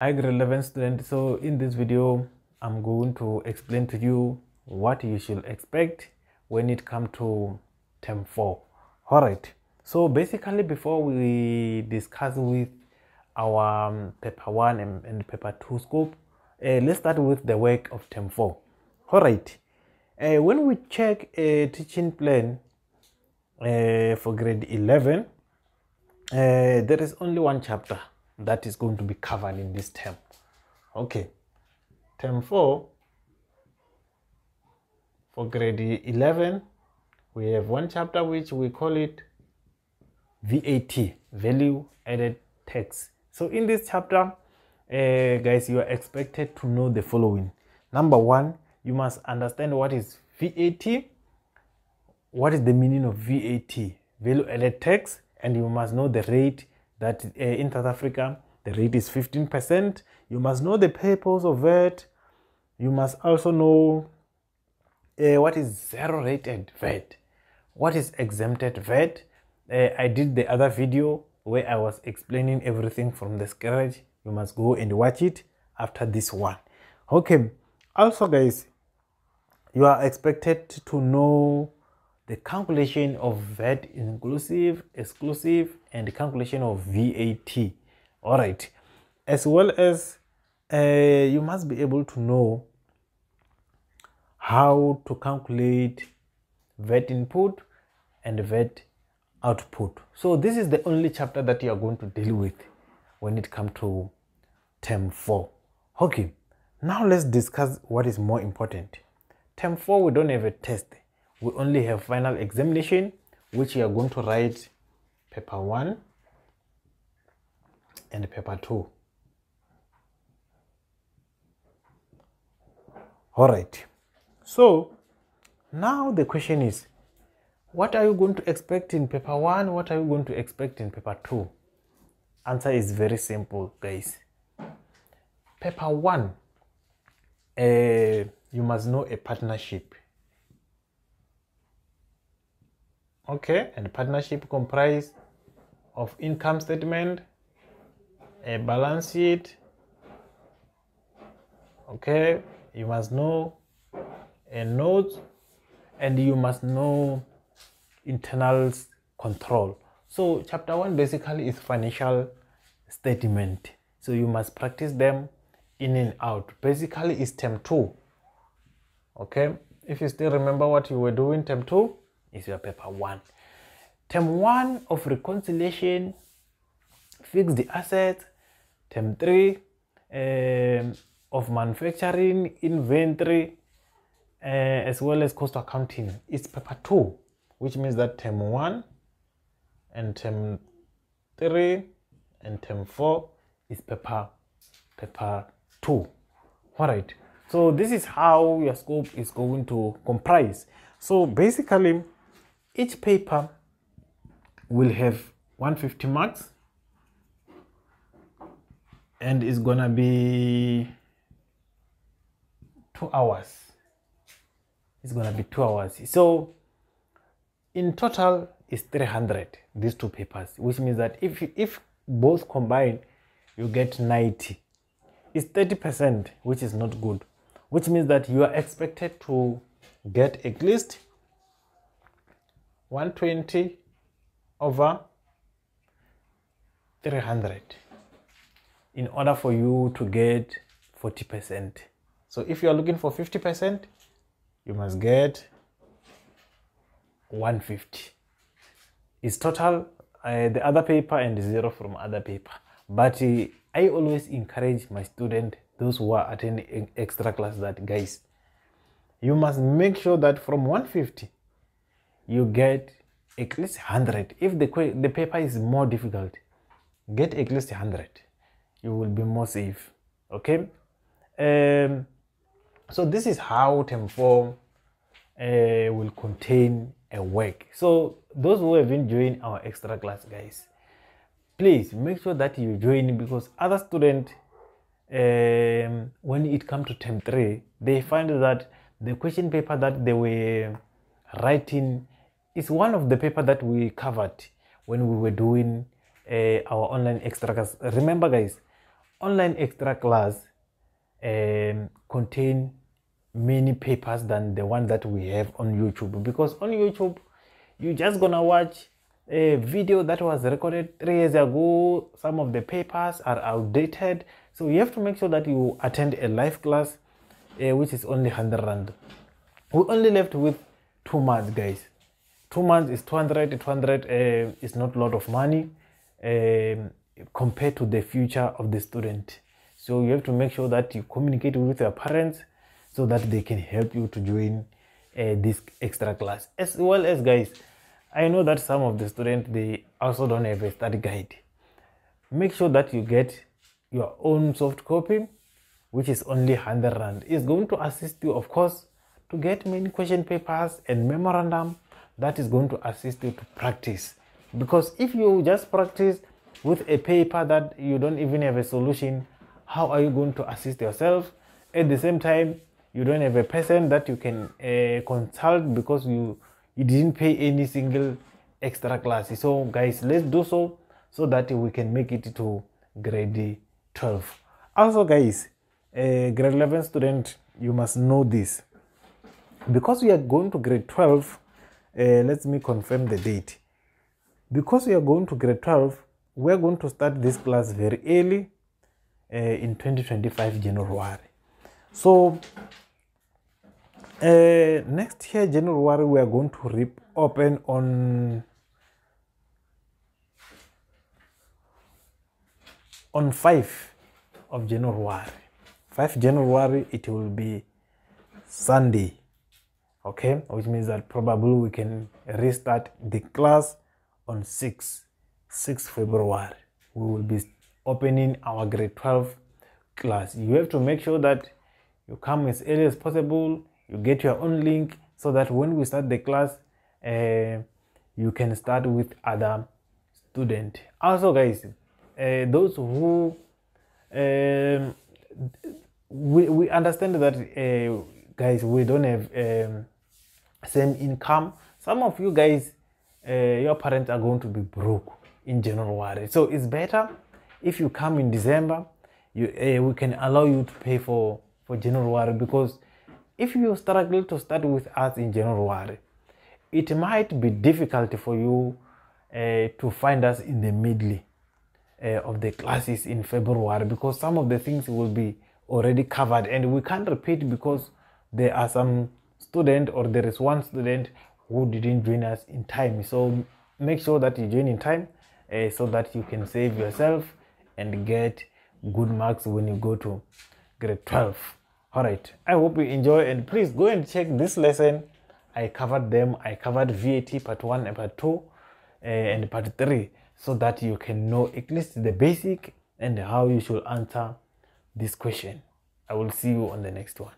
Hi grade 11 student. So in this video, I'm going to explain to you what you should expect when it comes to term 4. Alright, so basically before we discuss with our um, paper 1 and, and, paper 2 scope, uh, let's start with the work of term 4. Alright, uh, when we check a teaching plan uh, for grade 11, uh, there is only one chapter that is going to be covered in this term. Okay, term 4 for grade 11, we have one chapter which we call it VAT, Value Added Tax. So in this chapter, uh, guys, you are expected to know the following. Number one, you must understand what is VAT, what is the meaning of VAT, Value Added Tax, and you must know the rate that uh, in South Africa the rate is 15%. You must know the purpose of VAT. You must also know uh, what is zero rated VAT, what is exempted VAT. Uh, I did the other video where I was explaining everything from the scratch. You must go and watch it after this one. Okay, also, guys, you are expected to know the calculation of VAT inclusive, exclusive, and calculation of VAT. All right, as well as uh, you must be able to know how to calculate VAT input and VAT output. So this is the only chapter that you are going to deal with when it comes to term 4. Okay, now let's discuss what is more important. Term 4, we don't have a test we only have final examination which you are going to write paper 1 and paper 2 all right. So now the question is what are you going to expect in paper 1 what are you going to expect in paper 2 answer is very simple guys. Paper 1 uh, you must know a partnership okay and partnership comprise of income statement a balance sheet. Okay you must know a note and you must know internal control. So chapter one basically is financial statement. So you must practice them in and out. Basically is term two. Okay if you still remember what you were doing term two is your paper one. Term one of reconciliation, fix the assets. Term three um, of manufacturing, inventory, uh, as well as cost accounting is paper two, which means that term one and term three and term four is paper paper two. All right. So this is how your scope is going to comprise. So basically, each paper will have 150 marks and it's gonna be two hours. It's gonna be two hours. So in total is 300 these two papers which means that if if both combine you get 90 it's 30 percent which is not good which means that you are expected to get at least 120 over 300 in order for you to get 40%. So if you are looking for 50%, you must get 150. It's total uh, the other paper and zero from other paper. But uh, I always encourage my student, those who are attending extra class, that guys, you must make sure that from 150 you get at least 100 if the the paper is more difficult get at least 100 you will be more safe okay? Um, so this is how term 4 uh, will contain a work. So those who have been joining our extra class guys please make sure that you join because other students um, when it comes to term 3 they find that the question paper that they were writing is one of the paper that we covered when we were doing uh, our online extra class. Remember guys, online extra class um, contain many papers than the one that we have on YouTube because on YouTube you're just gonna watch a video that was recorded three years ago. Some of the papers are outdated, so you have to make sure that you attend a live class, uh, which is only 100 rand. We only left with two months, guys. Two months is 200. 200 uh, is not a lot of money um, compared to the future of the student. So you have to make sure that you communicate with your parents so that they can help you to join uh, this extra class as well as guys i know that some of the students they also don't have a study guide make sure that you get your own soft copy which is only 100 rand is going to assist you of course to get many question papers and memorandum that is going to assist you to practice. Because if you just practice with a paper that you don't even have a solution how are you going to assist yourself? At the same time you don't have a person that you can uh, consult because you you didn't pay any single extra class. So guys let's do so so that we can make it to grade 12 also guys uh, grade 11 student you must know this. Because we are going to grade 12 uh, let me confirm the date. Because we are going to grade 12 we are going to start this class very early uh, in 2025 january. So uh, next year January we are going to rip open on on 5 of January. 5 January it will be Sunday okay? Which means that probably we can restart the class on 6 6 February. We will be opening our grade 12 class. You have to make sure that you come as early as possible you get your own link so that when we start the class uh, you can start with other student. Also guys uh, those who um, we, we understand that uh, guys we don't have um, same income. Some of you guys uh, your parents are going to be broke in january. So it's better if you come in december you, uh, we can allow you to pay for for January because if you struggle to start with us in January, it might be difficult for you uh, to find us in the middle of the classes in February because some of the things will be already covered and we can't repeat because there are some student or there is one student who didn't join us in time. So make sure that you join in time uh, so that you can save yourself and get good marks when you go to grade 12 all right. I hope you enjoy and please go and check this lesson. I covered them. I covered vat part one and part two uh, and part three so that you can know at least the basic and how you should answer this question. I will see you on the next one